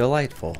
delightful.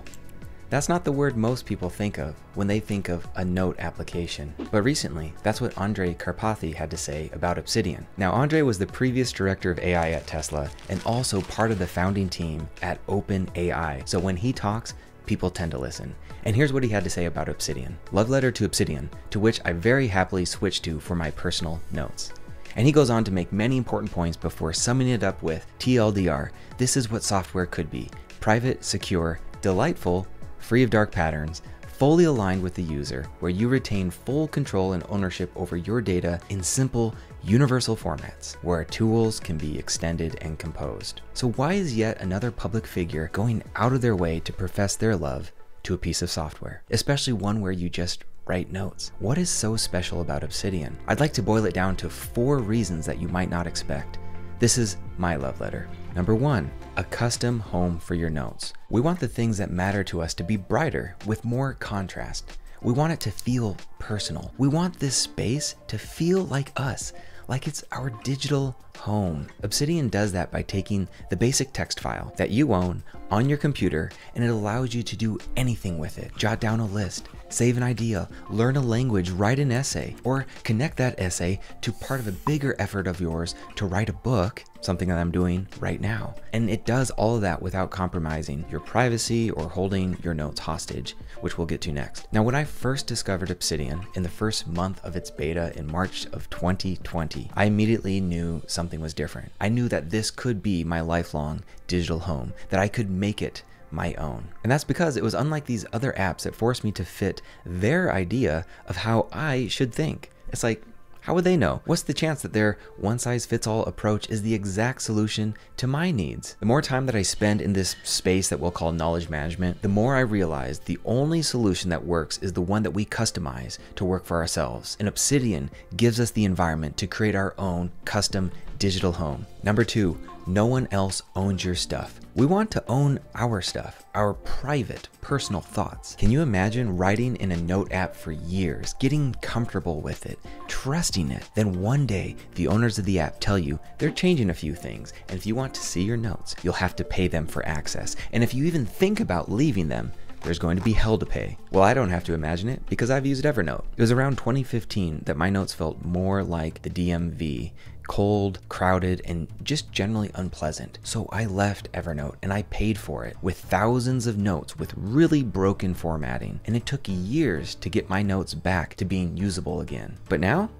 That's not the word most people think of when they think of a note application. But recently, that's what Andrej Karpathy had to say about Obsidian. Now, Andrej was the previous director of AI at Tesla and also part of the founding team at OpenAI. So when he talks, people tend to listen. And here's what he had to say about Obsidian. Love letter to Obsidian, to which I very happily switched to for my personal notes. And he goes on to make many important points before summing it up with TLDR, this is what software could be private, secure, delightful, free of dark patterns, fully aligned with the user, where you retain full control and ownership over your data in simple, universal formats, where tools can be extended and composed. So why is yet another public figure going out of their way to profess their love to a piece of software, especially one where you just write notes. What is so special about Obsidian? I'd like to boil it down to four reasons that you might not expect. This is my love letter. Number one, a custom home for your notes. We want the things that matter to us to be brighter with more contrast. We want it to feel personal. We want this space to feel like us, like it's our digital home. Obsidian does that by taking the basic text file that you own on your computer and it allows you to do anything with it. Jot down a list, save an idea, learn a language, write an essay, or connect that essay to part of a bigger effort of yours to write a book, something that I'm doing right now. And it does all of that without compromising your privacy or holding your notes hostage, which we'll get to next. Now, when I first discovered Obsidian in the first month of its beta in March of 2020, I immediately knew something was different. I knew that this could be my lifelong digital home, that I could make it my own. And that's because it was unlike these other apps that forced me to fit their idea of how I should think. It's like, how would they know? What's the chance that their one size fits all approach is the exact solution to my needs? The more time that I spend in this space that we'll call knowledge management, the more I realize the only solution that works is the one that we customize to work for ourselves. And Obsidian gives us the environment to create our own custom digital home. Number two, no one else owns your stuff. We want to own our stuff, our private, personal thoughts. Can you imagine writing in a note app for years, getting comfortable with it, trusting it? Then one day, the owners of the app tell you they're changing a few things, and if you want to see your notes, you'll have to pay them for access. And if you even think about leaving them, there's going to be hell to pay. Well, I don't have to imagine it because I've used Evernote. It was around 2015 that my notes felt more like the DMV cold, crowded, and just generally unpleasant. So I left Evernote and I paid for it with thousands of notes with really broken formatting. And it took years to get my notes back to being usable again. But now,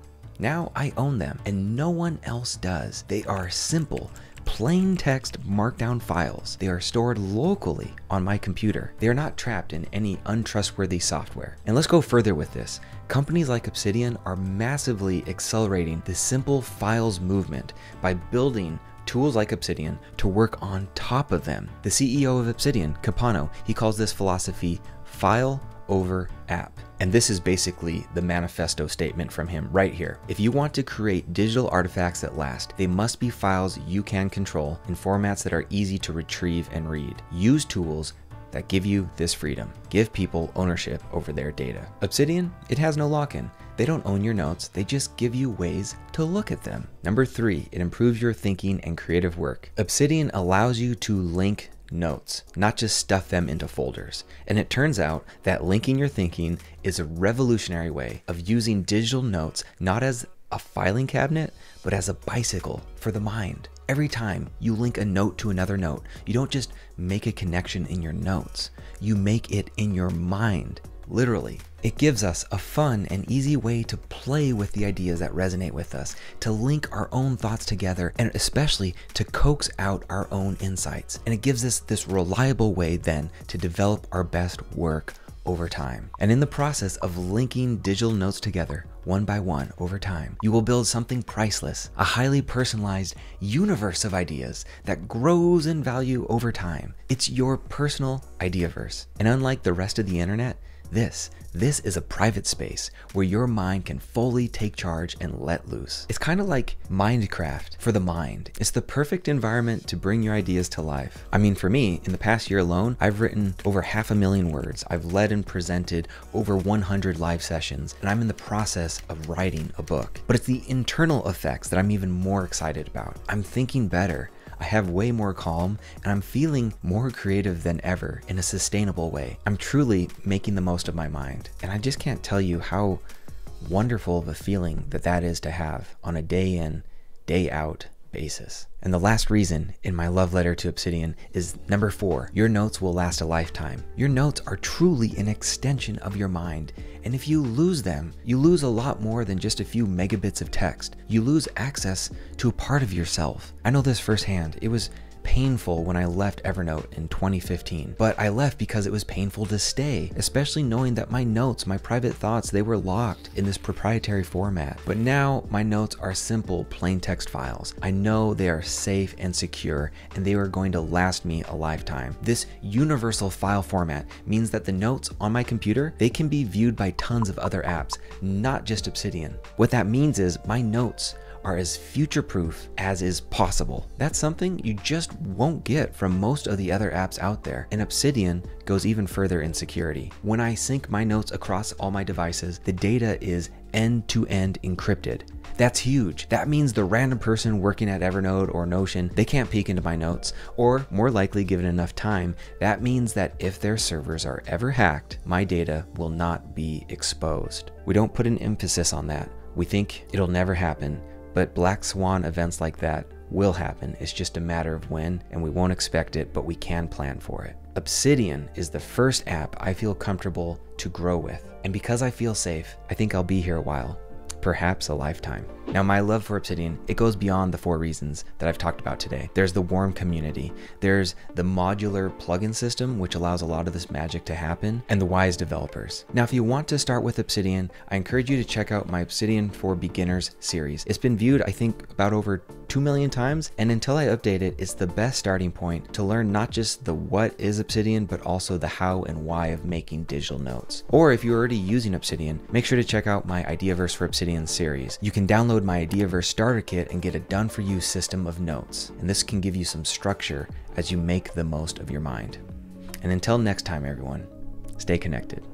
now I own them and no one else does. They are simple, plain text markdown files. They are stored locally on my computer. They are not trapped in any untrustworthy software. And let's go further with this. Companies like Obsidian are massively accelerating the simple files movement by building tools like Obsidian to work on top of them. The CEO of Obsidian, Kepano, he calls this philosophy file over app. And this is basically the manifesto statement from him right here. If you want to create digital artifacts that last, they must be files you can control in formats that are easy to retrieve and read. Use tools that give you this freedom. Give people ownership over their data. Obsidian, it has no lock-in. They don't own your notes, they just give you ways to look at them. Number three, it improves your thinking and creative work. Obsidian allows you to link notes, not just stuff them into folders. And it turns out that linking your thinking is a revolutionary way of using digital notes not as a filing cabinet, but as a bicycle for the mind. Every time you link a note to another note, you don't just make a connection in your notes, you make it in your mind, literally. It gives us a fun and easy way to play with the ideas that resonate with us, to link our own thoughts together, and especially to coax out our own insights. And it gives us this reliable way then to develop our best work over time. And in the process of linking digital notes together, one by one over time, you will build something priceless, a highly personalized universe of ideas that grows in value over time. It's your personal Ideaverse. And unlike the rest of the internet, this, this is a private space where your mind can fully take charge and let loose. It's kind of like Minecraft for the mind. It's the perfect environment to bring your ideas to life. I mean, for me, in the past year alone, I've written over half a million words. I've led and presented over 100 live sessions, and I'm in the process of writing a book. But it's the internal effects that I'm even more excited about. I'm thinking better. I have way more calm, and I'm feeling more creative than ever in a sustainable way. I'm truly making the most of my mind, and I just can't tell you how wonderful of a feeling that that is to have on a day in, day out basis. And the last reason in my love letter to Obsidian is number four your notes will last a lifetime. Your notes are truly an extension of your mind. And if you lose them, you lose a lot more than just a few megabits of text. You lose access to a part of yourself. I know this firsthand. It was painful when I left Evernote in 2015, but I left because it was painful to stay, especially knowing that my notes, my private thoughts, they were locked in this proprietary format. But now my notes are simple plain text files. I know they are safe and secure and they are going to last me a lifetime. This universal file format means that the notes on my computer, they can be viewed by tons of other apps, not just Obsidian. What that means is my notes are as future proof as is possible. That's something you just won't get from most of the other apps out there. And Obsidian goes even further in security. When I sync my notes across all my devices, the data is end to end encrypted. That's huge. That means the random person working at Evernote or Notion, they can't peek into my notes, or more likely given enough time, that means that if their servers are ever hacked, my data will not be exposed. We don't put an emphasis on that. We think it'll never happen, but black swan events like that will happen. It's just a matter of when, and we won't expect it, but we can plan for it. Obsidian is the first app I feel comfortable to grow with. And because I feel safe, I think I'll be here a while, perhaps a lifetime. Now, my love for Obsidian, it goes beyond the four reasons that I've talked about today. There's the warm community, there's the modular plugin system, which allows a lot of this magic to happen, and the wise developers. Now, if you want to start with Obsidian, I encourage you to check out my Obsidian for Beginners series. It's been viewed, I think, about over 2 million times, and until I update it, it's the best starting point to learn not just the what is Obsidian, but also the how and why of making digital notes. Or if you're already using Obsidian, make sure to check out my Ideaverse for Obsidian series. You can download my Ideaverse starter kit and get a done for you system of notes. And this can give you some structure as you make the most of your mind. And until next time, everyone, stay connected.